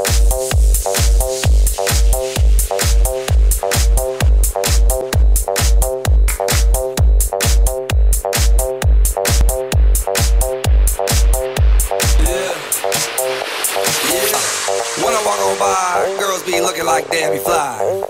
When I walk on by, girls be looking like Debbie Fly.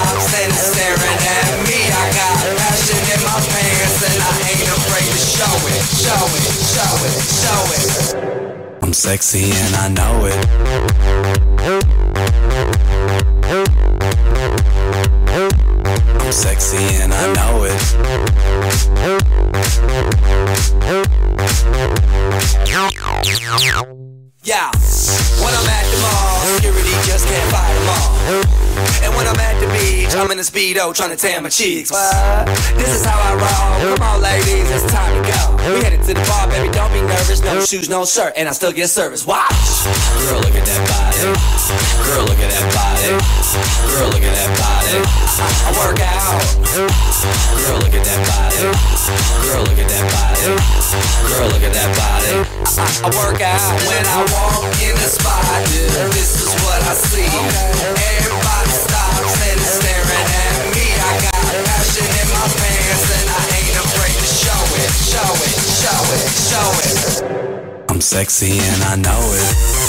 is staring at me. I got passion in my pants and I ain't afraid to show it, show it, show it, show it. I'm sexy and I know it. I'm sexy and I know it. Yeah, when I'm at the I'm in a speedo trying to tan my cheeks. What? This is how I roll. Come on, ladies, it's time to go. We headed to the bar, baby. Don't be nervous. No shoes, no shirt, and I still get service. Watch. Girl, look at that body. Girl, look at that body. Girl, look at that body. I work out. Girl, look at that body. Girl, look at that body. Girl, look at that body. I work out when I walk in the spot. This is what I see. Sexy and I know it.